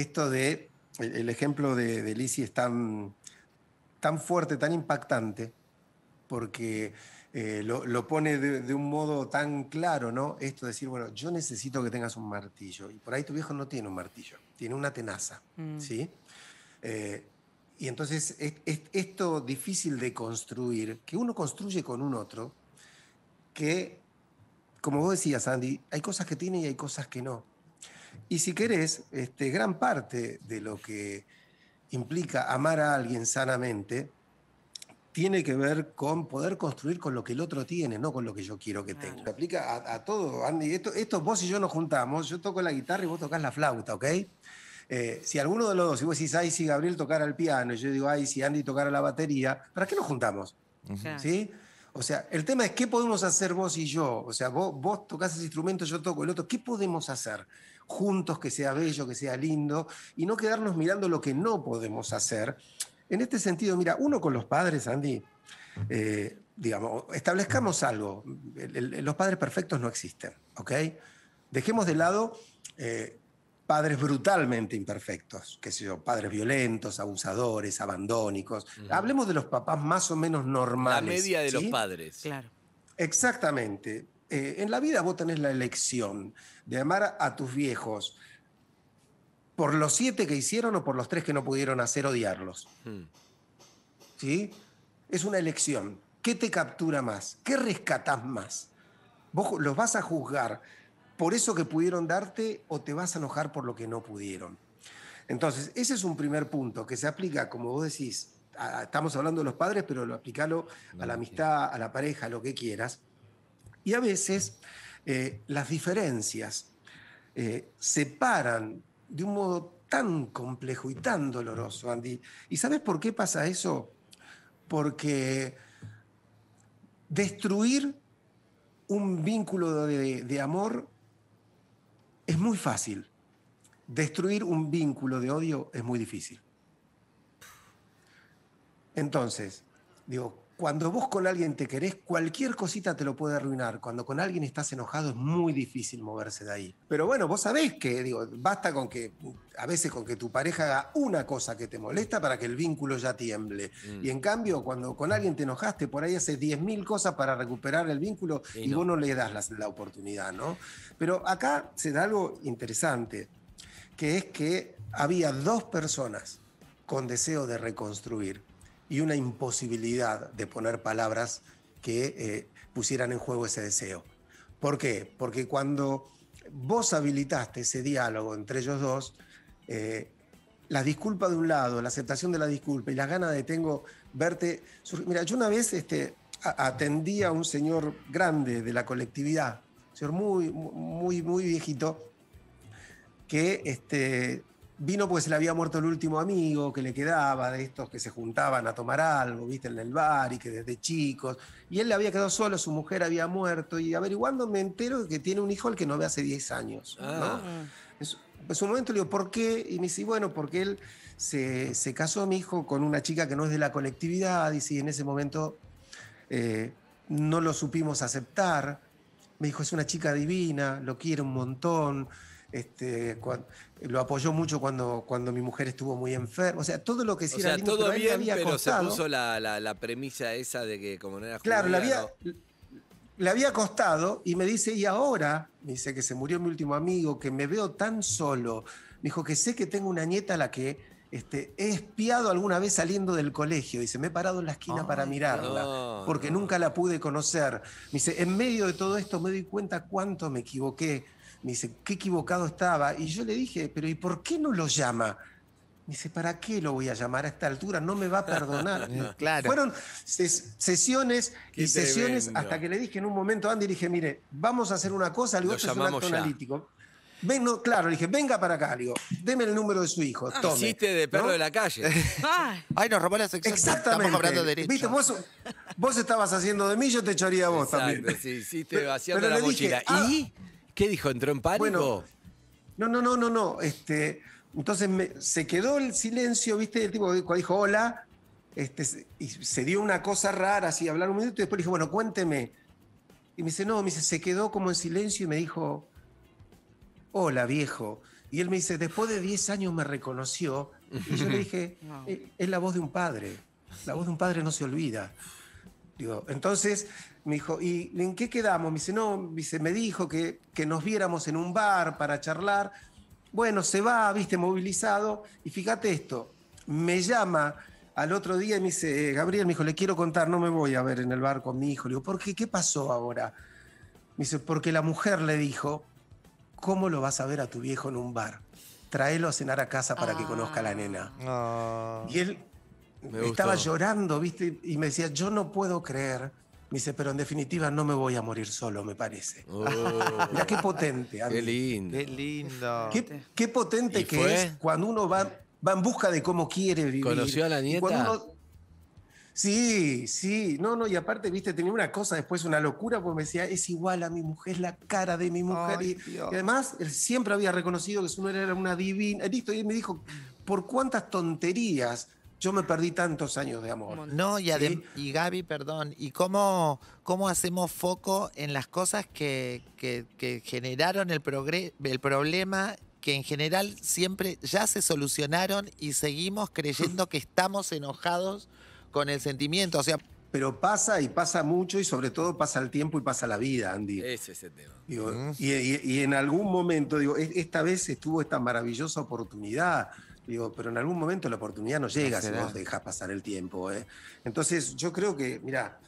esto de, el, el ejemplo de, de Lizzie es tan, tan fuerte, tan impactante, porque eh, lo, lo pone de, de un modo tan claro, ¿no? Esto de decir, bueno, yo necesito que tengas un martillo. Y por ahí tu viejo no tiene un martillo, tiene una tenaza, Mm. ¿sí? Eh, y entonces es, es- esto difícil de construir, que uno construye con un otro, que, como vos decías, Andy, hay cosas que tiene y hay cosas que no. Y si querés, este, gran parte de lo que implica amar a alguien sanamente tiene que ver con poder construir con lo que el otro tiene, no con lo que yo quiero que tenga. Se aplica a, a todo, Andy. Esto, esto vos y yo nos juntamos, yo toco la guitarra y vos tocas la flauta, ¿ok? Eh, si alguno de los dos, si vos decís, ay, si Gabriel tocara el piano, y yo digo, ay, si Andy tocara la batería, ¿para qué nos juntamos? ¿Sí? O sea, el tema es qué podemos hacer vos y yo. O sea, vos, tocas ese instrumento, yo toco el otro. ¿Qué podemos hacer juntos que sea bello, que sea lindo? Y no quedarnos mirando lo que no podemos hacer. En este sentido, mira, uno con los padres, Andy, eh, digamos, establezcamos algo. Los padres perfectos no existen, ¿ok? Dejemos de lado eh, padres brutalmente imperfectos, qué sé yo, padres violentos, abusadores, abandónicos. Hablemos de los papás más o menos La normales. media de los padres. Claro. Exactamente. Eh, en la vida vos tenés la elección de amar a tus viejos por los siete que hicieron o por los tres que no pudieron hacer odiarlos. Hmm. ¿Sí? Es una elección. ¿Qué te captura más? ¿Qué rescatás más? ¿Vos los vas a juzgar por eso que pudieron darte o te vas a enojar por lo que no pudieron? Entonces, ese es un primer punto que se aplica, como vos decís, a- estamos hablando de los padres, pero lo aplicalo a la amistad, a la pareja, a lo que quieras. Y a veces eh, las diferencias eh, separan de un modo tan complejo y tan doloroso, Andy. ¿Y sabes por qué pasa eso? Porque destruir un vínculo de, de amor es muy fácil. Destruir un vínculo de odio es muy difícil. Entonces, digo, cuando vos con alguien te querés, cualquier cosita te lo puede arruinar. Cuando con alguien estás enojado es muy difícil moverse de ahí. Pero bueno, vos sabés que, digo, basta con que, a veces con que tu pareja haga una cosa que te molesta para que el vínculo ya tiemble. Mm. Y en cambio, cuando con alguien te enojaste, por ahí hace 10.000 cosas para recuperar el vínculo Y y, no. vos no le das la, la oportunidad, ¿no? Pero acá se da algo interesante, que es que había dos personas con deseo de reconstruir y una imposibilidad de poner palabras que eh, pusieran en juego ese deseo. ¿Por qué? Porque cuando vos habilitaste ese diálogo entre ellos dos, eh, la disculpa de un lado, la aceptación de la disculpa y las ganas de tengo verte. Mira, yo una vez este, atendí a un señor grande de la colectividad, un señor muy, muy, muy viejito, que este, vino porque se le había muerto el último amigo que le quedaba, de estos que se juntaban a tomar algo, viste, en el bar y que desde chicos. Y él le había quedado solo, su mujer había muerto y averiguando me entero que tiene un hijo al que no ve hace 10 años. Ah. En su, en su momento le digo, ¿por qué? Y me dice, bueno, porque él se, se casó, mi hijo, con una chica que no es de la colectividad, y en ese momento eh, no lo supimos aceptar. Me dijo, es una chica divina, lo quiere un montón, este, lo apoyó mucho cuando, cuando mi mujer estuvo muy enferma. O sea, todo lo que sí O sea, todo bien, había pero costado. se puso la, la- la premisa esa de que como no era Claro, le había, no- le había costado y me dice, y ahora, me dice que se murió mi último amigo, que me veo tan solo. Me dijo que sé que tengo una nieta a la que este, he espiado alguna vez saliendo del colegio. Dice, me he parado en la esquina para mirarla, no, porque no. nunca la pude conocer. Me dice, en medio de todo esto me doy cuenta cuánto me equivoqué. Me dice, qué equivocado estaba. Y yo le dije, pero ¿y por qué no lo llama? Me dice, ¿para qué lo voy a llamar a esta altura? No me va a perdonar. Claro. Fueron ses- sesiones Qué y sesiones tremendo. hasta que le dije en un momento a Andy, le dije, mire, vamos a hacer una cosa, le digo, esto es un acto ya. analítico. Ven, no, claro, le dije, venga para acá, le digo, deme el número de su hijo, tome. Hiciste de perro ¿No? de la calle. Ay, nos robó la sección. Exactamente. Estamos cobrando derechos. Viste, vos, vos estabas haciendo de mí, yo te echaría a vos Exacto, también. sí, hiciste Pero- vaciando pero la le dije, mochila. ah, ¿Y qué dijo? ¿Entró en pánico? Bueno, No, no, no, no, no. Este, entonces me- se quedó el silencio, ¿viste? El tipo cuando dijo hola, este, y se dio una cosa rara, así, hablar un minuto, y después le dije, bueno, cuénteme. Y me dice, no, me dice, se quedó como en silencio y me dijo, hola, viejo. Y él me dice, después de 10 años me reconoció. Y yo le dije, "Eh, es la voz de un padre. La voz de un padre no se olvida. Digo, entonces me dijo, ¿y en qué quedamos? Me dice, no, me dice, me dijo que, que nos viéramos en un bar para charlar. Bueno, se va, viste, movilizado. Y fíjate esto, me llama al otro día y me dice, Gabriel, me dijo, le quiero contar, no me voy a ver en el bar con mi hijo. Le digo, ¿por qué? ¿Qué pasó ahora? Me dice, porque la mujer le dijo, ¿cómo lo vas a ver a tu viejo en un bar? Tráelo a cenar a casa para que conozca a la nena. Ah. Y él Me estaba gustó. llorando, ¿viste? Y me decía, yo no puedo creer. Me dice, pero en definitiva no me voy a morir solo, me parece. Oh, Mira qué potente, Andy. qué lindo. Qué lindo. Qué, qué potente ¿Y que fue? es cuando uno va, va en busca de cómo quiere vivir. ¿Conoció a la nieta? uno- Sí, sí, no, no, y aparte, viste, tenía una cosa después, una locura, porque me decía, es igual a mi mujer, es la cara de mi mujer. Ay, y, y además, él siempre había reconocido que su mujer era una divina. Listo, y él me dijo, por cuántas tonterías yo me perdí tantos años de amor. No, y, adem- Sí. y Gaby, perdón, ¿y cómo, cómo hacemos foco en las cosas que, que- que generaron el, progre- el problema, que en general siempre ya se solucionaron y seguimos creyendo que estamos enojados con el sentimiento? O sea, Pero pasa y pasa mucho y sobre todo pasa el tiempo y pasa la vida, Andy. Ese es el tema. Digo, Mm. y, y- y en algún momento, digo, e- esta vez estuvo esta maravillosa oportunidad. Digo, pero en algún momento la oportunidad no llega si vos dejas pasar el tiempo. ¿eh? Entonces, yo creo que, mira,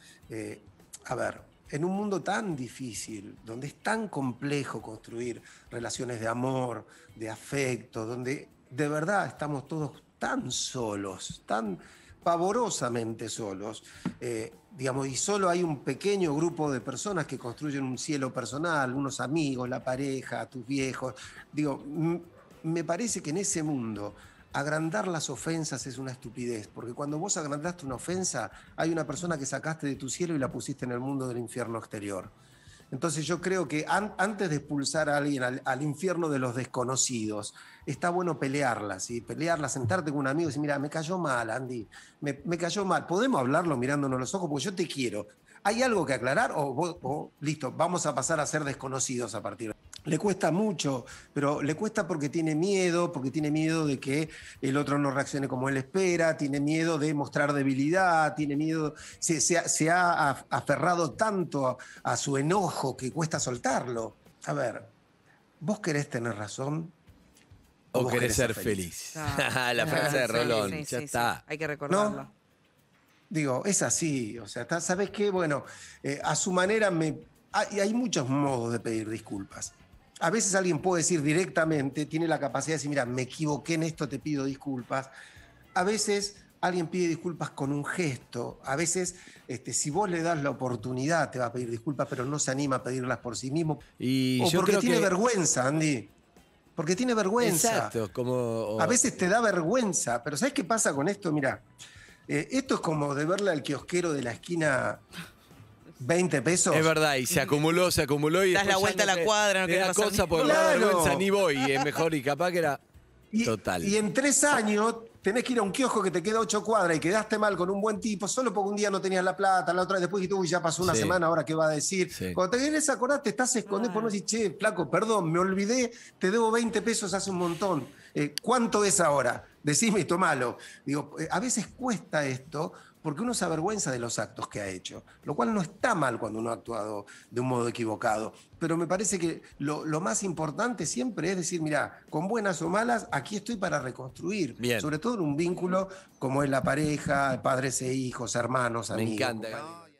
a ver, en un mundo tan difícil, donde es tan complejo construir relaciones de amor, de afecto, donde de verdad estamos todos tan solos, tan pavorosamente solos, eh, digamos, y solo hay un pequeño grupo de personas que construyen un cielo personal, unos amigos, la pareja, tus viejos. Digo, me parece que en ese mundo agrandar las ofensas es una estupidez, porque cuando vos agrandaste una ofensa, hay una persona que sacaste de tu cielo y la pusiste en el mundo del infierno exterior. Entonces yo creo que an- antes de expulsar a alguien al, infierno de los desconocidos, está bueno pelearlas, ¿sí? pelearla, sentarte con un amigo y decir, mira, me cayó mal, Andy, me, cayó mal, podemos hablarlo mirándonos los ojos porque yo te quiero. ¿Hay algo que aclarar o listo, vamos a pasar a ser desconocidos a partir de le cuesta mucho, pero le cuesta porque tiene miedo, porque tiene miedo de que el otro no reaccione como él espera, tiene miedo de mostrar debilidad, tiene miedo, se, se ha- se ha af- aferrado tanto a, a su enojo que cuesta soltarlo. A ver, ¿vos querés tener razón? O vos querés ser feliz. La frase de Rolón. sí, ya sí, sí. está. Hay que recordarlo. ¿No? Digo, es así, o sea, ¿sabes qué? Bueno, eh, a su manera me... Hay, hay muchos modos de pedir disculpas. A veces alguien puede decir directamente, tiene la capacidad de decir, mira, me equivoqué en esto, te pido disculpas. A veces alguien pide disculpas con un gesto. A veces, este, si vos le das la oportunidad, te va a pedir disculpas, pero no se anima a pedirlas por sí mismo. Y o yo porque creo tiene que. vergüenza, Andy. Porque tiene vergüenza. Exacto, como. A veces te da vergüenza, pero ¿sabes qué pasa con esto? Mira, eh, esto es como de verle al kiosquero de la esquina 20 pesos. Es verdad, y se acumuló, se acumuló y Das la vuelta a la cuadra, no te querés da pasar cosa Claro. vergüenza, ni voy, y es mejor, y capaz que era Y, total. y en tres años tenés que ir a un kiosco que te queda ocho cuadras y quedaste mal con un buen tipo, solo porque un día no tenías la plata, la otra después dijiste, uy, ya pasó una Sí. semana, ahora qué va a decir. Sí. Cuando te querés acordar, te estás escondiendo por no decir, che, flaco, perdón, me olvidé, te debo 20 pesos hace un montón. Eh, ¿Cuánto es ahora? Decime y tomalo. Digo, eh, a veces cuesta esto porque uno se avergüenza de los actos que ha hecho, lo cual no está mal cuando uno ha actuado de un modo equivocado. Pero me parece que lo, lo más importante siempre es decir, mira, con buenas o malas, aquí estoy para reconstruir. Bien. Sobre todo en un vínculo como es la pareja, padres e hijos, hermanos, Me amigos. encanta, compañeros.